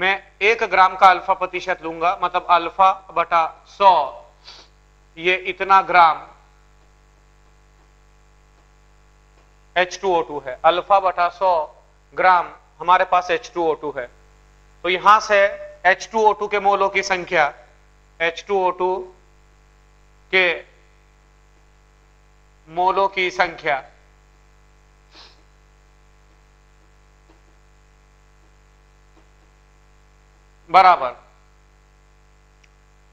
मैं एक ग्राम का अल्फ़ा प्रतिशत लूँगा मतलब अल्फ़ा बटा सौ। ये इतना ग्राम H2O2 है। अल्फ़ा बटा सौ ग्राम हमारे पास H2O2 है। तो यहाँ से H2O2 के मोलों की संख्या H2O2 के मोलों की संख्या बराबर।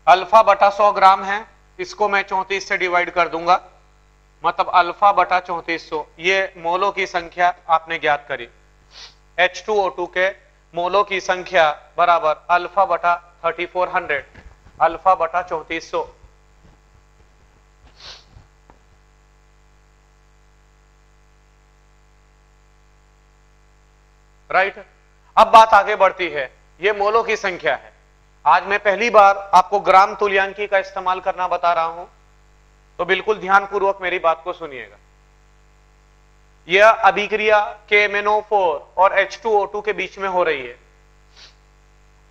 अल्फ़ा बटा सौ ग्राम है, इसको मैं चौंतीस से डिवाइड कर दूँगा। मतलब अल्फ़ा बटा चौंतीस सौ, ये मोलों की संख्या आपने ज्ञात करी। H2O2 के मोलों की संख्या बराबर अल्फ़ा बटा 3400 अल्फ़ा बटा चौंतीस सौ। राइट? अब बात आगे बढ़ती है। ये मोलों की संख्या है। आज मैं पहली बार आपको ग्राम तुल्यांकी का इस्तेमाल करना बता रहा हूँ। तो बिल्कुल ध्यानपूर्वक मेरी बात को सुनिएगा। यह अभिक्रिया के फोर और H2O2 के बीच में हो रही है।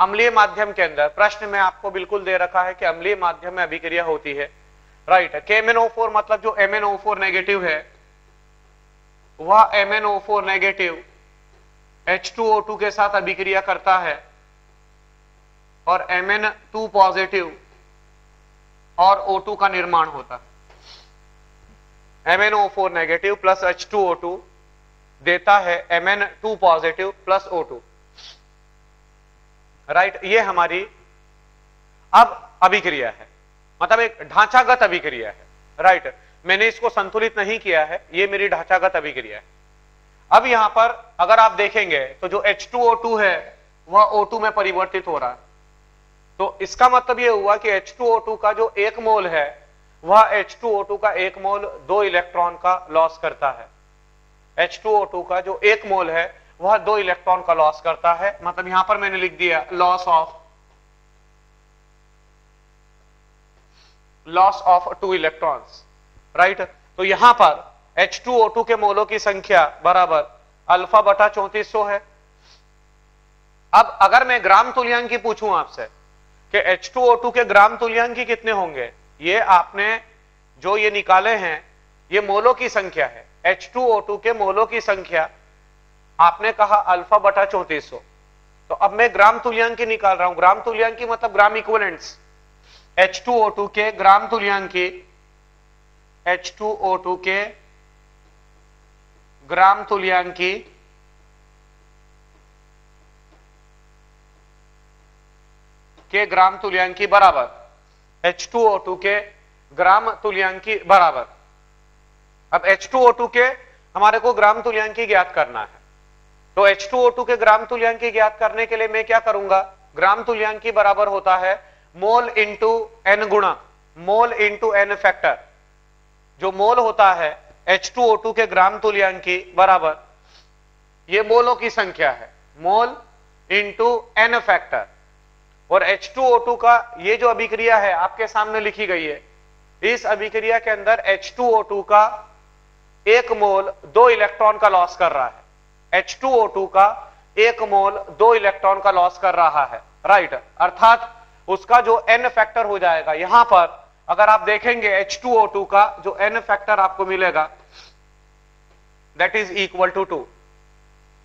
अम्लीय माध्यम के अंदर, प्रश्न में आपको बिल्कुल दे रखा है कि अम्लीय माध्यम में अभिक्रिया होती है। राइट के मतलब जो MnO4 नेगेटिव है, वह MnO4 नेगेटिव H2O2 के साथ अभिक्रिया करता है। और Mn2 पॉजिटिव और O2 का निर्माण होता। है MnO4 नेगेटिव प्लस H2O2 देता है Mn2 positive plus O2 right ये हमारी अब अभिक्रिया है। मतलब एक ढांचागत अभिक्रिया है। राइट मैंने इसको संतुलित नहीं किया है, ये मेरी ढांचागत अभिक्रिया है। अब यहाँ पर अगर आप देखेंगे तो जो H2O2 है, वह O2 में परिवर्तित हो रहा है। तो इसका मतलब यह हुआ कि H2O2 का जो एक मोल है, वह H2O2 का एक मोल दो इलेक्ट्रॉन का लॉस करता है। H2O2 का जो एक मोल है, वह दो इलेक्ट्रॉन का लॉस करता है। मतलब यहाँ पर मैंने लिख दिया loss of loss of two electrons right तो यहाँ पर H2O2 के मोलों की संख्या बराबर अल्फ़ा बटा चौतीस है। अब अगर मैं ग्राम तुल्यांकी पूछूँ आपसे कि H2O2 के ग्राम तुल्यांकी कितने होंगे? ये आपने जो ये निकाले हैं, ये मोलों की संख्या है। H2O2 के मोलों की संख्या, आपने कहा अल्फ़ा बटा चौतीस। तो अब मैं ग्राम तुल्यांकी निकाल रहा हूँ। ग्राम तुल्यांकी मतलब ग्राम इक्वलेंट्स H2O2 के ग्राम तुल्यांकी H2O2 के ग्राम तुल्यांकी के ग्राम तुल्यांकी बराबर। H2O2 के ग्राम तुल्यांकी बराबर। अब H2O2 के हमारे को ग्राम तुल्यांकी ज्ञात करना है। तो H2O2 के ग्राम तुल्यांकी ज्ञात करने के लिए मैं क्या करूँगा? ग्राम तुल्यांकी बराबर होता है मोल इंटू एन गुणा, मोल इंटू एन फैक्टर जो मोल होता है H2O2 के ग्राम तुल्यांकी बराबर, ये मोलों की संख्या है। मोल इंटू एन फैक्टर और H2O2 का ये जो अभिक्रिया है, आपके सामने लिखी गई है। इस अभिक्रिया के अंदर H2O2 का एक मोल दो इलेक्ट्रॉन का लॉस कर रहा है। H2O2 का एक मोल दो इलेक्ट्रॉन का लॉस कर रहा है। राइट अर्थात उसका जो एन फैक्टर हो जाएगा, यहाँ पर अगर आप देखेंगे H2O2 का जो एन फैक्टर आपको मिलेगा that is equal to two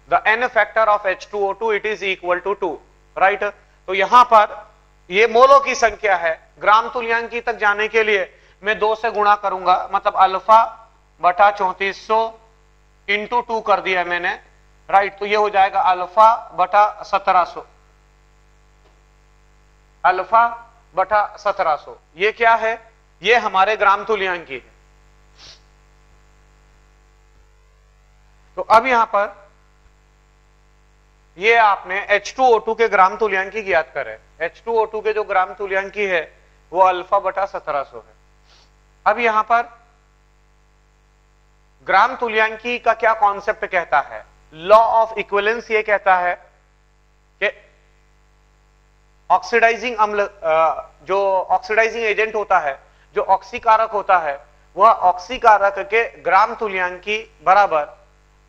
the n factor of H2O2 it is equal to two right तो यहाँ पर ये मोलों की संख्या है, ग्राम तुल्यांकी तक जाने के लिए मैं दो से गुणा करूँगा मतलब अल्फ़ा बटा चौतीस सौ इंटू टू कर दिया मैंने राइट तो ये हो जाएगा अल्फ़ा बटा सत्रह सौ। अल्फ़ा बटा सत्रह सौ, ये क्या है? ये हमारे ग्राम तुल्यांकी है। तो अब यहाँ पर ये आपने H2O2 के ग्राम तुल्यांकी ज्ञात करे। H2O2 के जो ग्राम तुल्यांकी है, वो अल्फ़ा बटा सत्रह सौ है। अब यहाँ पर ग्राम तुल्यांकी का क्या कॉन्सेप्ट कहता है? लॉ ऑफ़ इक्वलेंस ये कहता है कि ऑक्सीडाइजिंग अम्ल जो ऑक्सीडाइजिंग एजेंट होता है, जो ऑक्सीकारक होता है, वह ऑक्सीकारक के ग्राम तुल्यांकी बराबर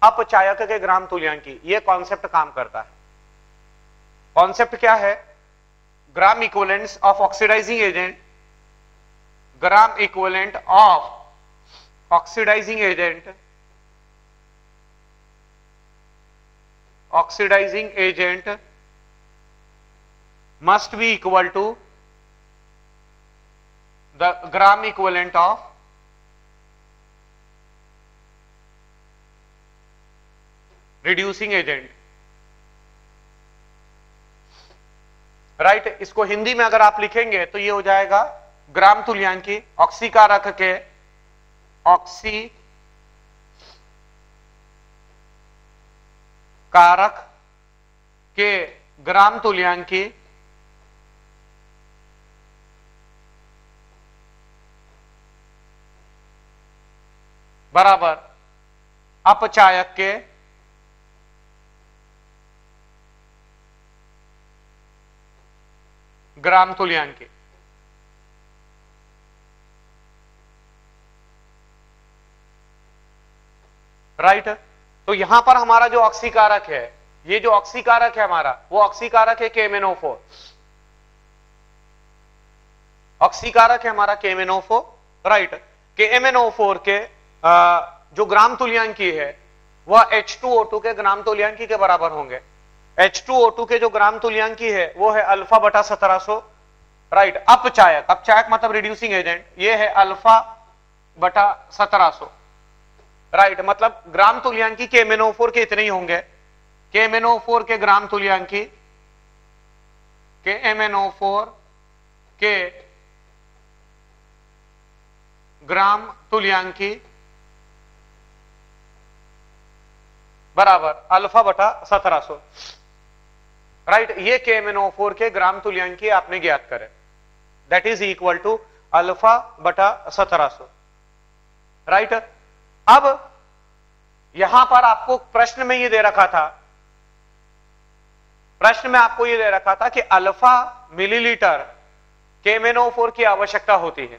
अपचायक के ग्राम तुल्यांकी यह कॉन्सेप्ट काम करता है। कॉन्सेप्ट क्या है? Gram equivalents of oxidising agent gram equivalent of oxidising agent oxidising agent must be equal to the gram equivalent of reducing agent right right, इसको हिंदी में अगर आप लिखेंगे तो ये हो जाएगा ग्राम तुल्यांकी ऑक्सी कारक के ऑक्सी कारक के ग्राम तुल्यांकी बराबर अपचायक के ग्राम तुल्यांकी राइट right? तो यहाँ पर हमारा जो ऑक्सीकारक है, ये जो ऑक्सीकारक है हमारा, वो ऑक्सीकारक है केमेनोफो ऑक्सीकारक है हमारा केमेनोफो राइट के एमएनओ के जो ग्राम तुल्यांकी है, वह H2O2 के ग्राम तुल्यांकी के बराबर होंगे। H2O2 के जो ग्राम तुल्यांकी है, वो है अल्फ़ा बटा सत्रह सो। राइट अपचायक। अपचायक मतलब रिड्यूसिंग एजेंट ये है अल्फ़ा बटा सत्रह सो। राइट मतलब ग्राम तुल्यांकी के एमएनओ4 के इतने ही होंगे। के एमएनओ4 के ग्राम तुल्यांकी के एमएनओ4 के ग्राम तुल्यांकी बराबर अल्फ़ा बटा सत्रह राइट ये के एमएनओ फोर के ग्राम तुल्यांकी आपने ज्ञात करे। That is equal to alpha बटा सत्रह सो। राइट अब यहाँ पर आपको प्रश्न में ये दे रखा था, प्रश्न में आपको ये दे रखा था कि अल्फ़ा मिलीलीटर केमेनो फोर की आवश्यकता होती है।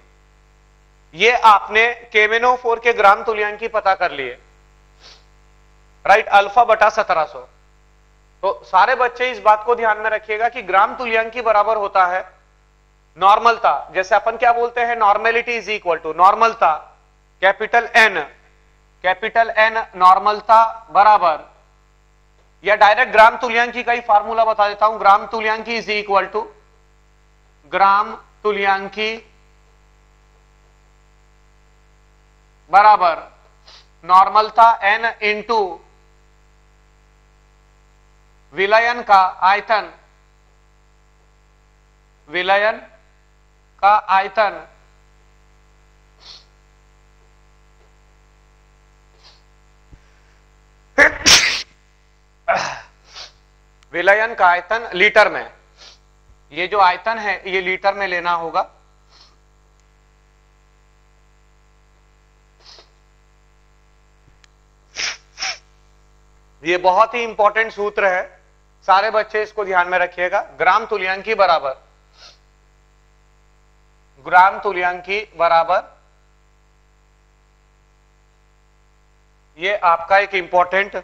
ये आपने केमेनो फोर के ग्राम तुल्यांकी पता कर लिए। राइट अल्फ़ा बटा सत्रह सो। तो सारे बच्चे इस बात को ध्यान में रखिएगा कि ग्राम तुल्यांकी बराबर होता है नॉर्मलता। जैसे अपन क्या बोलते हैं? नॉर्मेलिटी इज़ इक्वल टू नॉर्मलता कैपिटल एन कैपिटल एन नॉर्मलता बराबर। या डायरेक्ट ग्राम तुल्यांकी का ही फार्मूला बता देता हूँ। ग्राम तुल्यांकी इज़ इक्वल टू ग्राम तुल्यांकी बराबर। नॉर्मलता एन इंटू विलयन का आयतन, विलयन का आयतन, विलयन का आयतन लीटर में। ये जो आयतन है, ये लीटर में लेना होगा। ये बहुत ही इंपॉर्टेंट सूत्र है। सारे बच्चे इसको ध्यान में रखिएगा। ग्राम तुल्यांकी बराबर। ग्राम तुल्यांकी बराबर। ये आपका एक इंपॉर्टेंट